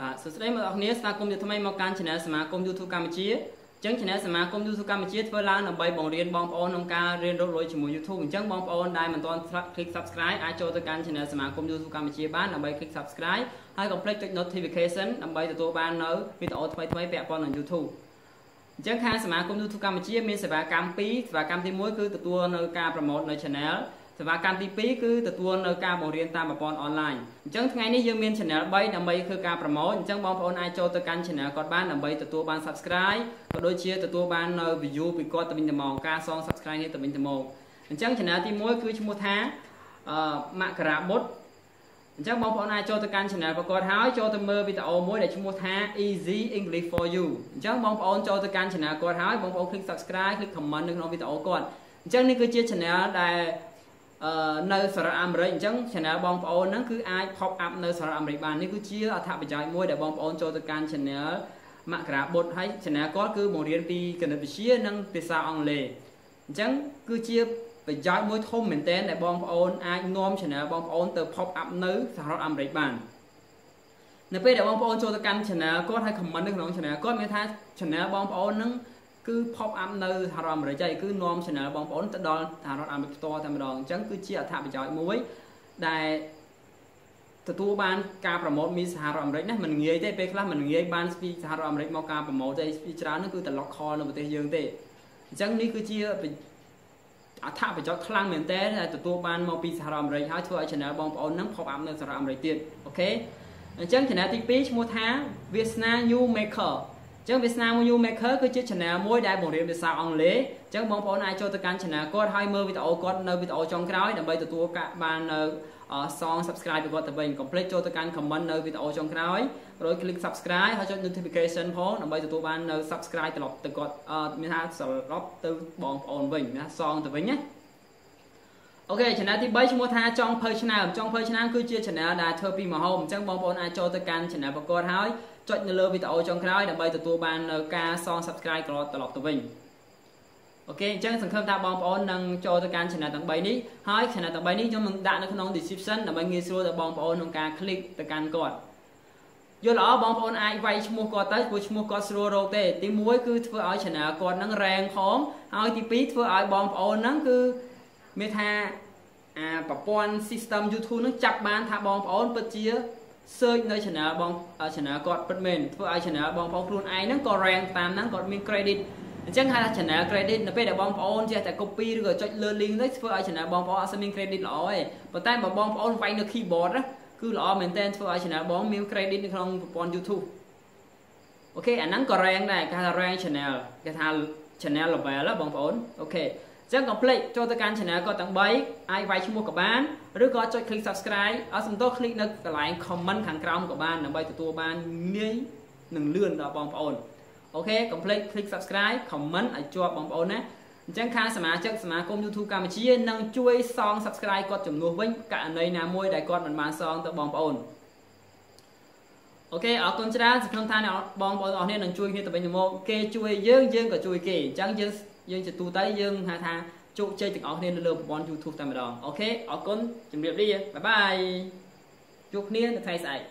បាទសួស្តីបងប្អូនគ្នាស្វាគមន៍ជាថ្មីមកកាន់ Channel សមាគម YouTube កម្ពុជាអញ្ចឹង Channel សមាគម YouTube កម្ពុជាធ្វើឡើងដើម្បីបង្រៀនបងប្អូនក្នុងការរៀនរកលុយជាមួយ YouTube អញ្ចឹងបងប្អូនដែលមិនទាន់ click subscribe អាចចូលទៅកាន់ Channel សមាគម YouTube កម្ពុជាបានដើម្បី click subscribe ហើយកុំភ្លេចចុច notification ដើម្បីទទួលបាននៅវីដេអូថ្មីៗពាក់ព័ន្ធនឹង YouTube អញ្ចឹងខាងសមាគម YouTube កម្ពុជាមានសេវាកម្ម2សេវាកម្មទី1គឺទទួលនៅការ promote នៅ channel សេវាកម្មទី2គឺទទួលនៅការបង្រៀនតាមប្រព័ន្ធអនឡាញអញ្ចឹងថ្ងៃនេះយើងមាន channel 3ដើម្បីធ្វើការ promote អញ្ចឹងបងប្អូនអាចចូលទៅកាន់ channel គាត់បានដើម្បីទទួលបាន subscribe ក៏ដូចជាទទួលបាននៅ view ពីគាត់ទៅវិញទៅមកការសង subscribe នេះទៅវិញទៅមកអញ្ចឹង channel ទី1គឺឈ្មោះថាអឺមករាបុត្រអញ្ចឹងបងប្អូនអាចចូលទៅកាន់ channel ប្រកបហើយចូលទៅមើលវីដេអូមួយដែលឈ្មោះថា Easy English for You អញ្ចឹងបងប្អូនចូលទៅកាន់ channel គាត់ហើយបងប្អូន click subscribe click comment នៅក្នុងវីដេអូគាត់អញ្ចឹងនេះគឺជា channel ដែលអឺ នៅសហរដ្ឋអាមេរិកអញ្ចឹង channel បងប្អូនហ្នឹងគឺអាច pop up នៅសហរដ្ឋអាមេរិកបាននេះគឺជាអត្ថប្រយោជន៍មួយដែលបងប្អូនចូលទៅកាន់ channel មករាបុត្រហើយ channel គាត់គឺបង្រៀនពីគណិតវិទ្យានិងភាសាអង់គ្លេសអញ្ចឹងគឺជាប្រយោជន៍មួយធំមែនទែនដែលបងប្អូនអាចនាំ channel បងប្អូនទៅ pop up នៅសហរដ្ឋអាមេរិកបាននៅពេលដែលបងប្អូនចូលទៅកាន់ channel គាត់ហើយ comment នៅក្នុង channel គាត់មានថា channel បងប្អូននឹង គឺ pop up នៅសហរដ្ឋអាមេរិកហើយគឺនាំ channel បងប្អូនទៅដល់សហរដ្ឋអាមេរិកផ្ទាល់តែម្ដងអញ្ចឹងគឺជាអត្ថប្រយោជន៍មួយដែលទទួលបានការប្រម៉ូទមីសហរដ្ឋអាមេរិកណាមិនងាយទេពេលខ្លះមិនងាយបានពីសហរដ្ឋអាមេរិកមកការប្រម៉ូទទេពីច្រើននោះគឺតែ local នៅប្រទេសយើងទេអញ្ចឹងនេះគឺជាអត្ថប្រយោជន៍ខ្លាំងមែនតើដែលទទួលបានមកពីសហរដ្ឋអាមេរិកហើយធ្វើឲ្យ channel បងប្អូននឹង pop up នៅសហរដ្ឋអាមេរិកទៀតអូខេអញ្ចឹង channel ទី2ឈ្មោះថាវាសនា New Maker អញ្ចឹងវាសនា New Maker គឺជា channel មួយដែលបង្រៀនភាសាអង់គ្លេសអញ្ចឹងបងប្អូនអាចចូលទៅកាន់ channel គាត់ហើយមើលវីដេអូគាត់នៅវីដេអូចុងក្រោយដើម្បីទទួលបាននៅសង subscribe ពីគាត់ទៅវិញ complete ចូលទៅកាន់ comment នៅវីដេអូចុងក្រោយរួច click subscribe ហើយចុច notification ផងដើម្បីទទួលបាននៅ subscribe ត្រឡប់ទៅគាត់មានថាត្រឡប់ទៅបងប្អូនវិញមានថាសងទៅវិញណា អូខេ channel ទី3ឈ្មោះថាចង់ភើឆ្នាំចង់ភើឆ្នាំគឺជា channel ដែលធ្វើពីម្ហូបអញ្ចឹងបងប្អូនអាចចូលទៅកាន់ channel ប្រកបហើយចុចនៅលើវីដេអូចុងក្រោយដើម្បីទទួលបាននៅការសង subscribe ត្រឡប់ត្រឡប់ទៅវិញអូខេអញ្ចឹងសង្ឃឹមថាបងប្អូននឹងចូលទៅកាន់ channel ទាំង3នេះហើយ channel ទាំង3នេះខ្ញុំនឹងដាក់នៅក្នុង description ដើម្បីងាយស្រួលដល់បងប្អូនក្នុងការ click ទៅកាន់គាត់យល់ល្អបងប្អូនអាចវាយឈ្មោះគាត់ទៅព្រោះឈ្មោះគាត់ស្រួលរកទេទី1គឺធ្វើឲ្យ channel គាត់នឹង rank ផងហើយទី2ធ្វើឲ្យបងប្អូនហ្នឹងគឺ មានថាអាប្រព័ន្ធ system YouTube នឹងចាប់បានថាបងប្អូនពិតជា search នៅ channel បង channel គាត់ពិតមែនធ្វើឲ្យ channel បងប្អូនខ្លួនឯងហ្នឹងក៏ rank តាមហ្នឹងគាត់មាន credit អញ្ចឹងហៅថា channel credit នៅពេលដែលបងប្អូនចេះតែ copy ឬក៏ចុចលើ link ទៅធ្វើឲ្យ channel បងប្អូនអត់ស្មាន credit ល្អទេប៉ុន្តែបើបងប្អូនវាយនៅ keyboard ណាគឺល្អមែនតើធ្វើឲ្យ channel បងមាន credit នៅក្នុងប្រព័ន្ធ YouTube អូខេអាហ្នឹងក៏ rank ដែរគេថា rank channel គេថា channel level បងប្អូនអូខេ ចឹងកុំភ្លេចចូលទៅកាន់ channel គាត់ទាំង3អាចវាយឈ្មោះក៏បានឬក៏ចុច click subscribe អត់សំទោស click នៅកន្លែង comment ខាងក្រោមក៏បានដើម្បីទទួលបានងាយនិងលឿនដល់បងប្អូន OK កុំភ្លេច click subscribe comment ឲ្យជាប់បងប្អូនណាអញ្ចឹងខាងសមាជិកសមាគម YouTube កម្ពុជានឹងជួយសង subscribe គាត់ជំនួសវិញករណីណាមួយដែលគាត់មិនបានសងទៅបងប្អូន OK អរគុណច្រើនសង្ឃឹមថាបងប្អូនអរគ្នានឹងជួយគ្នាទៅវិញទៅមកគេជួយយើងយើងក៏ជួយគេអញ្ចឹងយើង យើងជាទូទៅយើងហៅថាជោគជ័យទាំងអស់គ្នានៅលើប្រព័ន្ធ YouTube តែម្ដង OK អរគុណជម្រាបលា bye byeជួបគ្នានៅថ្ងៃស្អែក